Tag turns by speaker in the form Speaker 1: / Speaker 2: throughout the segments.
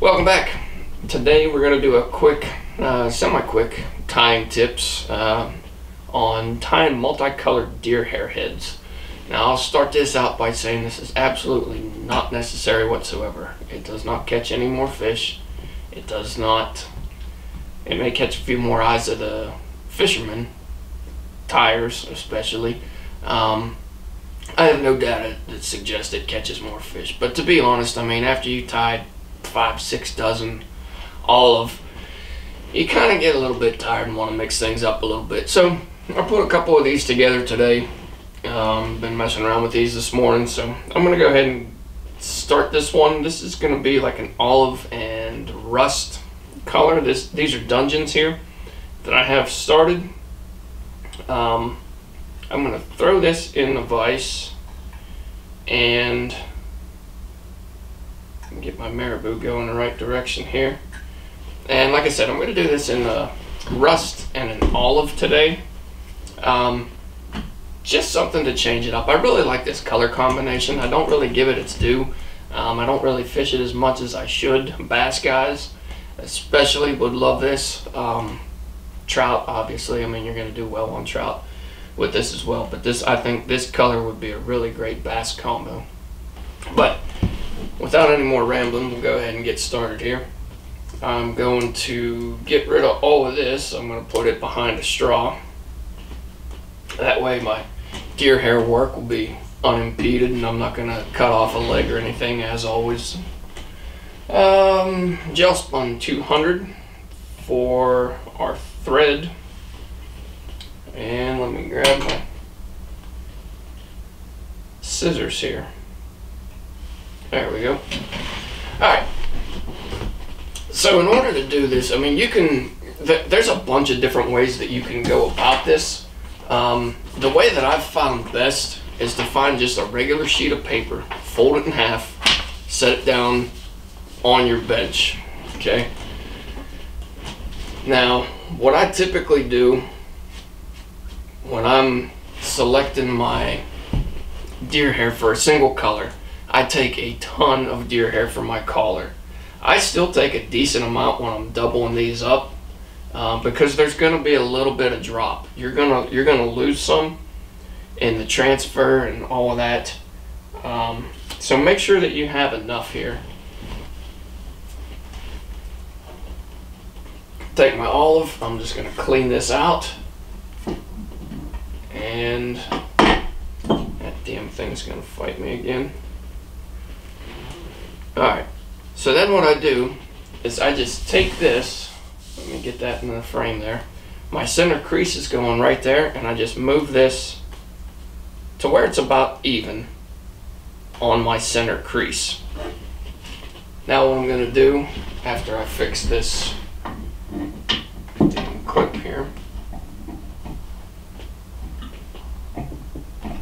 Speaker 1: Welcome back. Today we're going to do a quick, uh, semi-quick tying tips uh, on tying multicolored deer hair heads. Now I'll start this out by saying this is absolutely not necessary whatsoever. It does not catch any more fish. It does not, it may catch a few more eyes of the fishermen, tyers especially. Um, I have no data that suggests it catches more fish. But to be honest, I mean, after you tied five, six dozen olive, you kind of get a little bit tired and want to mix things up a little bit. So I put a couple of these together today. Um, been messing around with these this morning, so I'm gonna go ahead and start this one. This is gonna be like an olive and rust color. This these are dungeons here that I have started. Um, I'm gonna throw this in the vise and get my marabou going the right direction here. And like I said, I'm going to do this in a rust and an olive today. Um, just something to change it up. I really like this color combination. I don't really give it its due. Um, I don't really fish it as much as I should. Bass guys especially would love this. Um, trout, obviously, I mean, you're going to do well on trout with this as well. But this, I think this color would be a really great bass combo. But without any more rambling, we'll go ahead and get started here. I'm going to get rid of all of this. I'm going to put it behind a straw. That way my deer hair work will be unimpeded and I'm not going to cut off a leg or anything as always. Um, gel spun 200 for our thread. And let me grab my scissors here. There we go. Alright. So in order to do this, I mean, you can, th there's a bunch of different ways that you can go about this. Um, the way that I've found best is to find just a regular sheet of paper, fold it in half, set it down on your bench, okay? Now, what I typically do when I'm selecting my deer hair for a single color, I take a ton of deer hair for my collar. I still take a decent amount when I'm doubling these up um, because there's going to be a little bit of drop. You're gonna you're gonna lose some in the transfer and all of that. Um, so make sure that you have enough here. Take my olive. I'm just going to clean this out. And that damn thing's going to fight me again. Alright, so then what I do is I just take this, let me get that in the frame there. My center crease is going right there and I just move this to where it's about even on my center crease. Now what I'm going to do after I fix this clip here,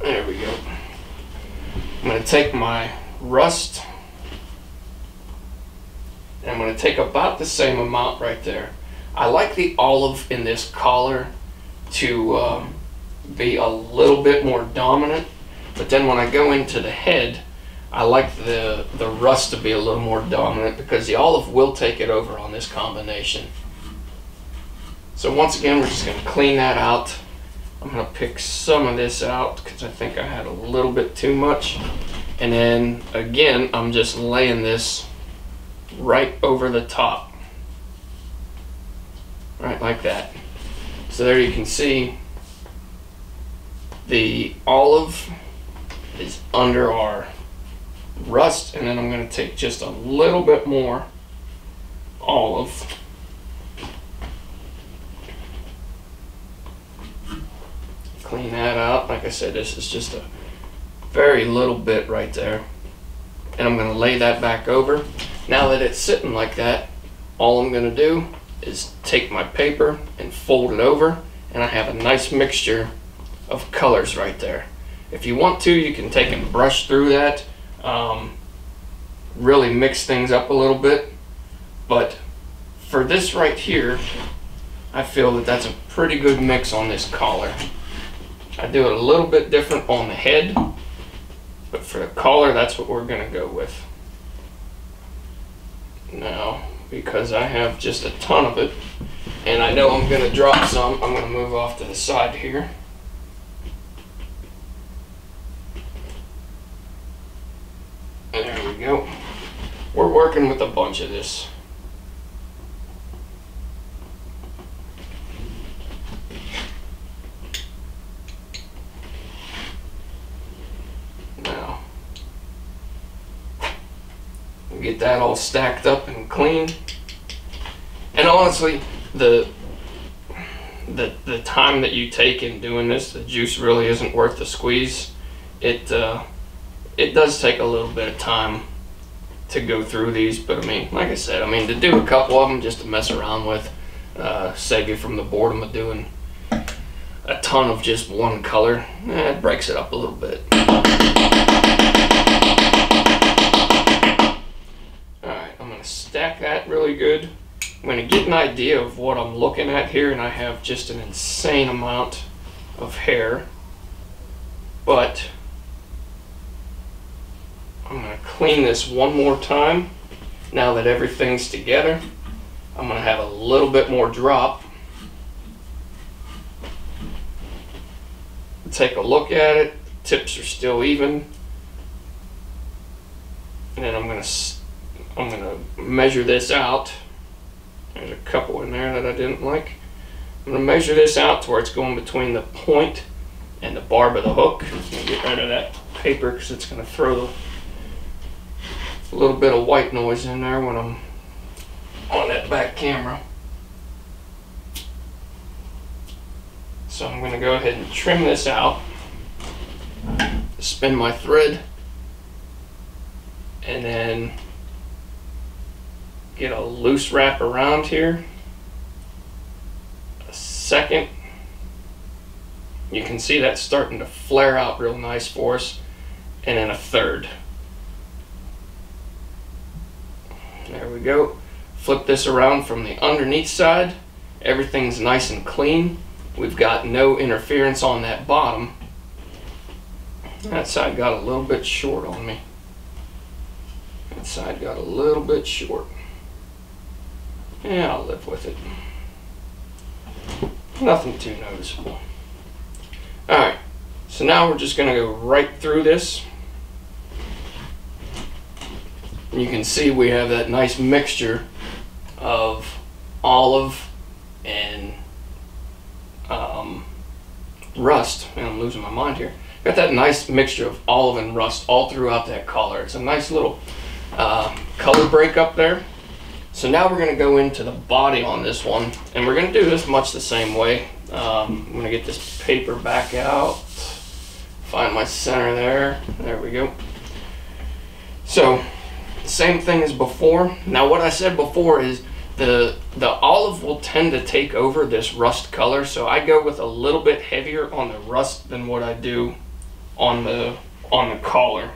Speaker 1: there we go. I'm going to take my rust and I'm going to take about the same amount right there. I like the olive in this collar to um, be a little bit more dominant, but then when I go into the head, I like the, the rust to be a little more dominant because the olive will take it over on this combination. So once again, we're just to clean that out. I'm to pick some of this out because I think I had a little bit too much. And then again, I'm just laying this right over the top. Right like that. So there you can see the olive is under our rust and then I'm to take just a little bit more olive clean that out like I said this is just a very little bit right there and I'm going to lay that back over now that it's sitting like that, all I'm going to do is take my paper and fold it over and I have a nice mixture of colors right there. If you want to, you can take and brush through that, um, really mix things up a little bit. But for this right here, I feel that that's a pretty good mix on this collar. I do it a little bit different on the head, but for the collar, that's what we're gonna go with. Now, because I have just a ton of it, and I know I'm gonna drop some, I'm gonna move off to the side here. There we go. We're working with a bunch of this. Now, get that all stacked up and clean. And honestly, the the the time that you take in doing this, the juice really isn't worth the squeeze. It uh, it does take a little bit of time to go through these, but I mean, like I said, I mean to do a couple of them just to mess around with, uh, save you from the boredom of doing a ton of just one color. Eh, it breaks it up a little bit. That really good. I'm going to get an idea of what I'm looking at here, and I have just an insane amount of hair. But I'm going to clean this one more time. Now that everything's together, I'm going to have a little bit more drop. Take a look at it. Tips are still even. And then I'm going to I'm going to measure this out. There's a couple in there that I didn't like. I'm going to measure this out to where it's going between the point and the barb of the hook. Get rid of that paper because it's going to throw a little bit of white noise in there when I'm on that back camera. So I'm going to go ahead and trim this out, spin my thread, and then get a loose wrap around here. A second. You can see that's starting to flare out real nice for us. And then a third. There we go. Flip this around from the underneath side. Everything's nice and clean. We've got no interference on that bottom. That side got a little bit short on me. That side got a little bit short. Yeah, I'll live with it. Nothing too noticeable. Alright, so now we're just going to go right through this. you can see we have that nice mixture of olive and um, rust. And I'm losing my mind here. Got that nice mixture of olive and rust all throughout that color. It's a nice little uh, color break up there. So now we're going to go into the body on this one. And we're going to do this much the same way. Um, I'm going to get this paper back out. Find my center there. There we go. So same thing as before. Now what I said before is the the olive will tend to take over this rust color so I go with a little bit heavier on the rust than what I do on the on the collar.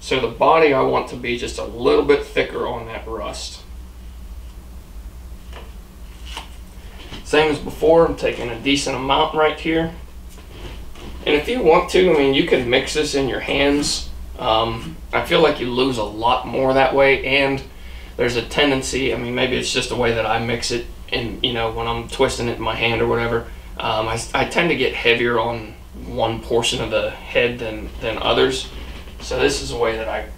Speaker 1: So the body I want to be just a little bit thicker on that rust. Same as before, I'm taking a decent amount right here. And if you want to, I mean, you can mix this in your hands um, I feel like you lose a lot more that way, and there's a tendency. I mean, maybe it's just the way that I mix it, and you know, when I'm twisting it in my hand or whatever, um, I, I tend to get heavier on one portion of the head than than others. So this is the way that I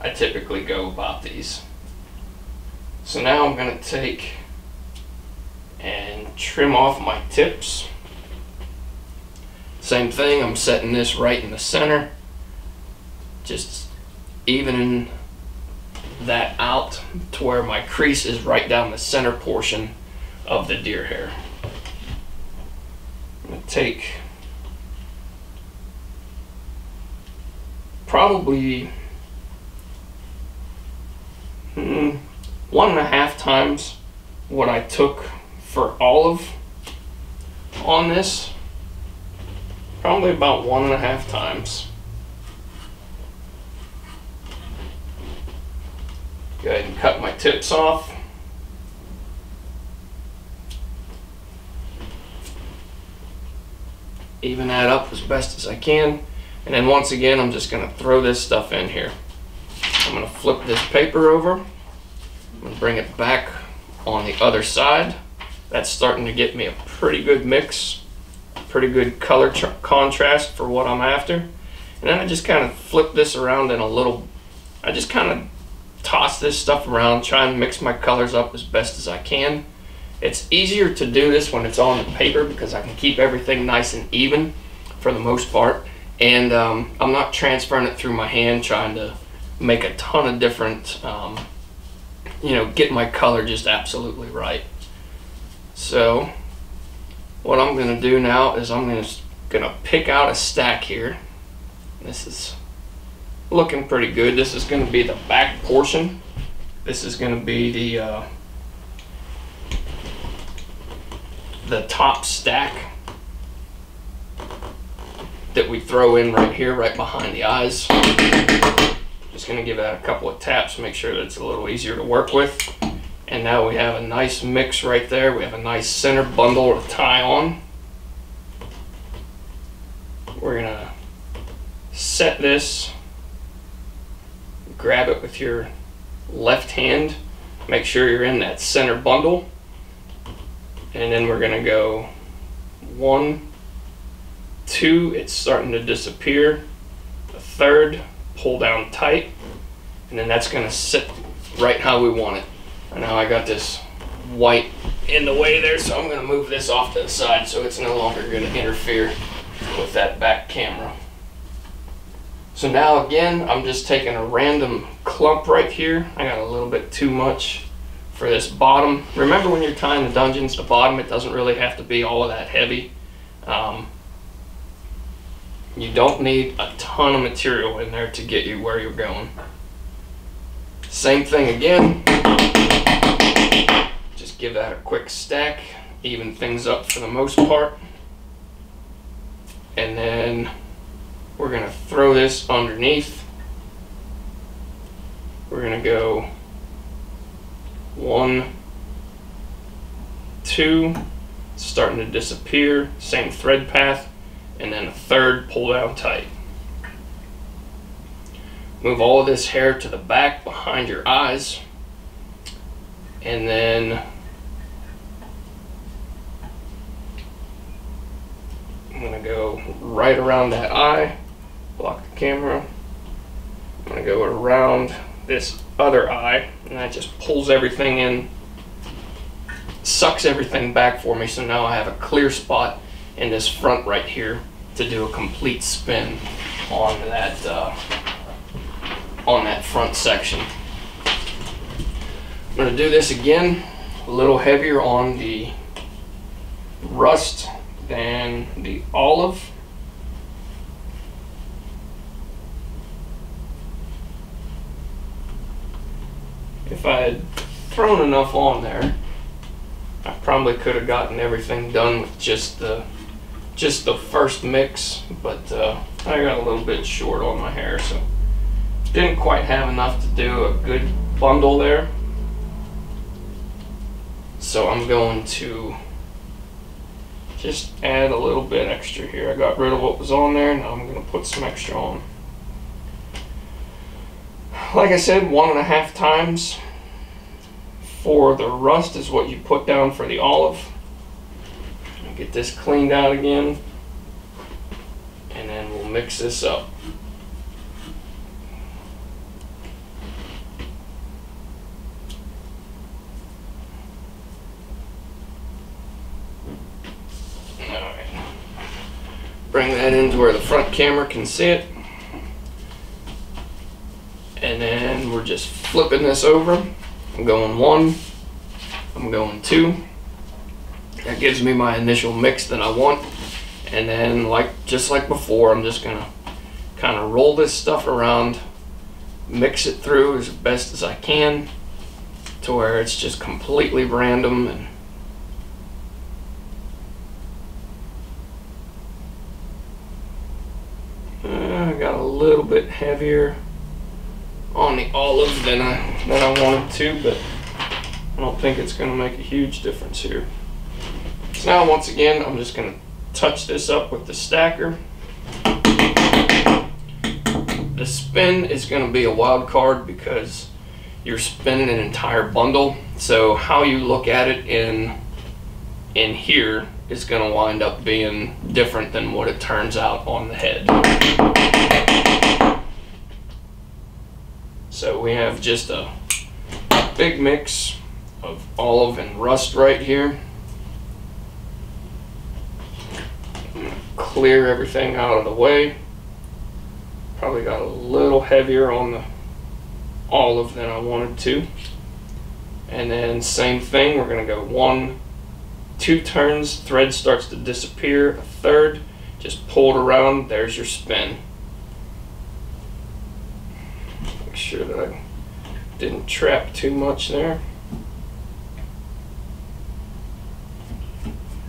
Speaker 1: I typically go about these. So now I'm going to take and trim off my tips. Same thing, I'm setting this right in the center just evening that out to where my crease is right down the center portion of the deer hair. I'm to take probably hmm, one and a half times what I took for olive on this. Probably about one and a half times. Go ahead and cut my tips off. even that up as best as I can. And then once again, I'm just gonna throw this stuff in here. I'm gonna flip this paper over. I'm gonna bring it back on the other side. That's starting to get me a pretty good mix, pretty good color contrast for what I'm after. And then I just kind of flip this around in a little, I just kind of toss this stuff around, try and mix my colors up as best as I can. It's easier to do this when it's on the paper because I can keep everything nice and even for the most part. And um, I'm not transferring it through my hand trying to make a ton of different, um, you know, get my color just absolutely right. So what I'm going to do now is I'm going to gonna pick out a stack here. This is looking pretty good. This is going to be the back portion. This is going to be the uh, the top stack that we throw in right here, right behind the eyes. Just going to give that a couple of taps, make sure that it's a little easier to work with. And now we have a nice mix right there. We have a nice center bundle to tie on. We're to set this, grab it with your left hand, make sure you're in that center bundle. And then we're to go one, two, it's starting to disappear. A third, pull down tight. And then that's to sit right how we want it. And now I got this white in the way there, so I'm going to move this off to the side so it's no longer going to interfere with that back camera. So now again, I'm just taking a random clump right here. I got a little bit too much for this bottom. Remember when you're tying the dungeons, the bottom, it doesn't really have to be all that heavy. Um, you don't need a ton of material in there to get you where you're going. Same thing again. Just give that a quick stack, even things up for the most part. And then we're gonna throw this underneath. We're gonna go one, two, starting to disappear, same thread path, and then a third pull down tight. Move all of this hair to the back behind your eyes, and then I'm gonna go right around that eye, block the camera. I'm gonna go around this other eye, and that just pulls everything in, sucks everything back for me, so now I have a clear spot in this front right here to do a complete spin on that uh, on that front section. I'm going to do this again, a little heavier on the rust than the olive. If I had thrown enough on there, I probably could have gotten everything done with just the just the first mix, but uh, I got a little bit short on my hair, so didn't quite have enough to do a good bundle there. So I'm going to just add a little bit extra here. I got rid of what was on there, now I'm going to put some extra on. Like I said, one and a half times for the rust is what you put down for the olive. Get this cleaned out again. And then we'll mix this up. Bring that into where the front camera can see it. And then we're just flipping this over. I'm going one, I'm going two, that gives me my initial mix that I want. And then like just like before, I'm just gonna kind of roll this stuff around, mix it through as best as I can to where it's just completely random and uh, I got a little bit heavier on the olive than I than I wanted to, but I don't think it's going to make a huge difference here. So now once again, I'm just gonna touch this up with the stacker. The spin is going to be a wild card because you're spinning an entire bundle. So how you look at it in in here is going to wind up being different than what it turns out on the head. So we have just a big mix of olive and rust right here. Clear everything out of the way. Probably got a little heavier on the olive than I wanted to. And then same thing, we're gonna go one, two turns, thread starts to disappear, a third, just pull it around, there's your spin. Make sure that I didn't trap too much there.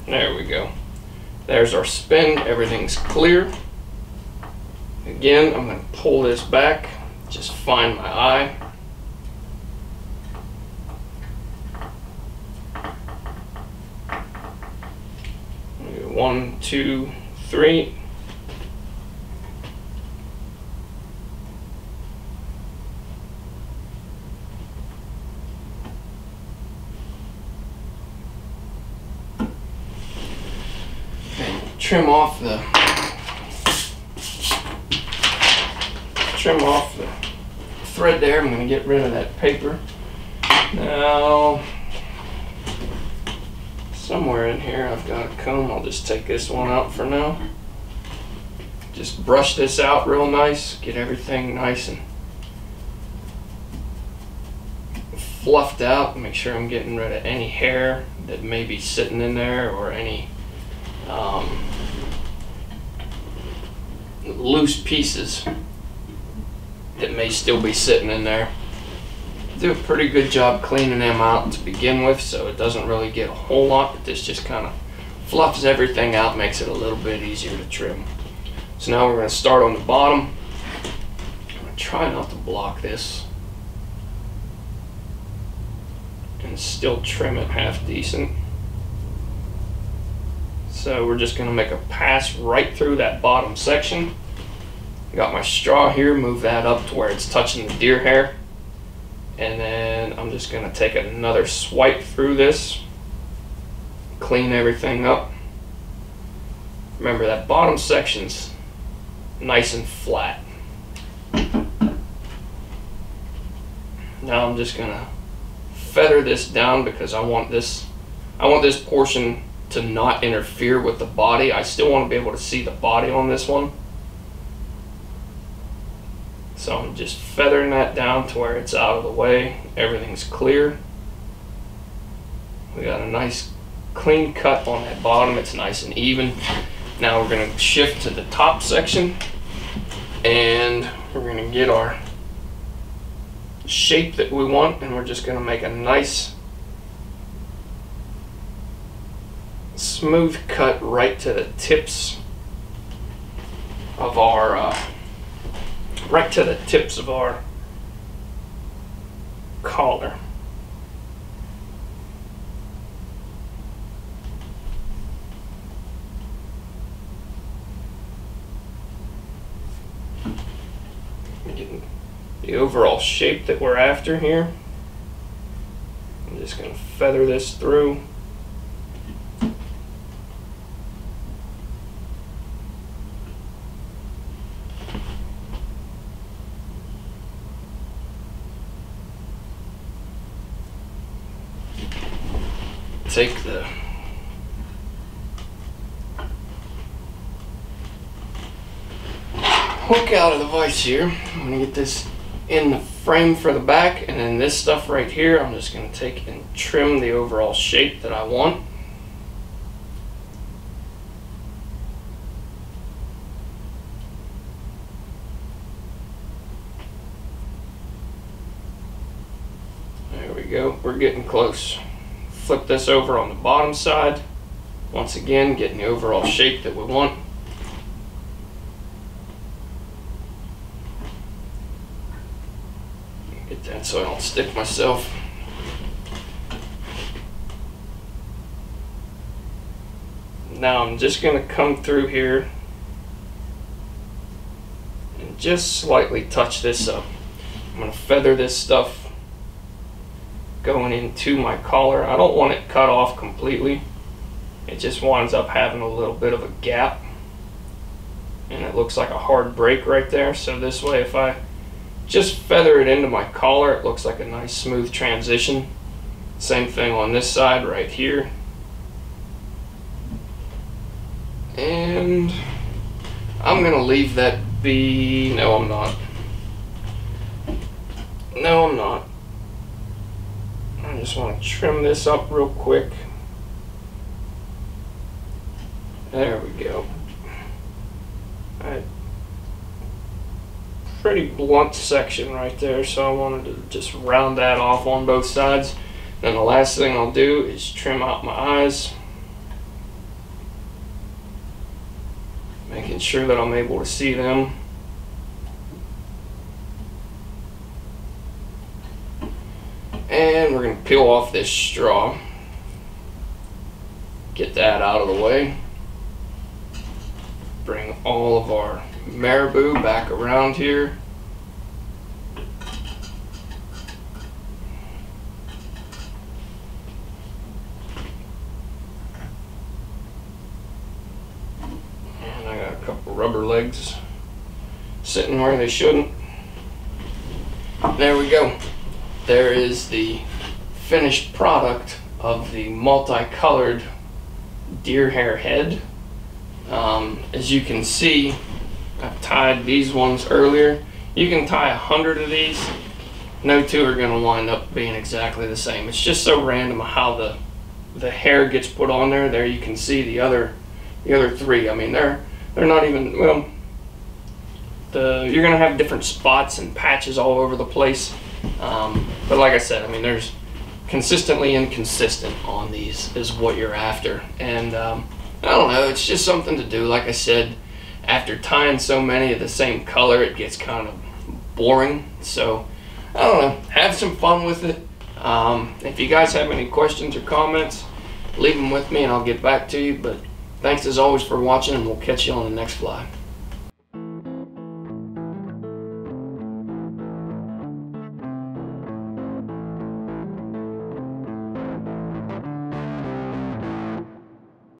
Speaker 1: There we go. There's our spin, everything's clear. Again, I'm gonna pull this back, just find my eye. One, two, three. Trim off the trim off the thread there. I'm going to get rid of that paper. Now, somewhere in here I've got a comb. I'll just take this one out for now. Just brush this out real nice. Get everything nice and fluffed out. Make sure I'm getting rid of any hair that may be sitting in there or any um, loose pieces that may still be sitting in there. Do a pretty good job cleaning them out to begin with, so it doesn't really get a whole lot, but this just kind of fluffs everything out, makes it a little bit easier to trim. So now we're going to start on the bottom. I'm going to try not to block this and still trim it half decent. So we're just going to make a pass right through that bottom section. Got my straw here, move that up to where it's touching the deer hair. And then I'm just gonna take another swipe through this, clean everything up. Remember that bottom section's nice and flat. Now I'm just gonna feather this down because I want this I want this portion to not interfere with the body. I still want to be able to see the body on this one. So I'm just feathering that down to where it's out of the way. Everything's clear. We got a nice clean cut on that bottom. It's nice and even. Now we're going to shift to the top section and we're going to get our shape that we want and we're just going to make a nice smooth cut right to the tips of our uh, right to the tips of our collar. The overall shape that we're after here. I'm just going to feather this through. Take the hook out of the vise here. I'm going to get this in the frame for the back and then this stuff right here I'm just going to take and trim the overall shape that I want. There we go, we're getting close flip this over on the bottom side. Once again, getting the overall shape that we want. Get that so I don't stick myself. Now I'm just going to come through here and just slightly touch this up. I'm going to feather this stuff going into my collar. I don't want it cut off completely. It just winds up having a little bit of a gap. And it looks like a hard break right there. So this way if I just feather it into my collar, it looks like a nice smooth transition. Same thing on this side right here. And I'm gonna leave that be, no I'm not. No I'm not. I just want to trim this up real quick. There we go. Pretty blunt section right there, so I wanted to just round that off on both sides. Then the last thing I'll do is trim out my eyes. Making sure that I'm able to see them. And we're going to peel off this straw. Get that out of the way. Bring all of our marabou back around here. And I got a couple rubber legs sitting where they shouldn't. There we go there is the finished product of the multicolored deer hair head. Um, as you can see, I've tied these ones earlier. You can tie a hundred of these. No two are going to wind up being exactly the same. It's just so random how the the hair gets put on there. There you can see the other the other three. I mean, they're they're not even well. The you're going to have different spots and patches all over the place. Um, but like I said, I mean, there's consistently inconsistent on these is what you're after. And um, I don't know, it's just something to do. Like I said, after tying so many of the same color, it gets kind of boring. So I don't know, have some fun with it. Um, if you guys have any questions or comments, leave them with me and I'll get back to you. But thanks as always for watching and we'll catch you on the next fly.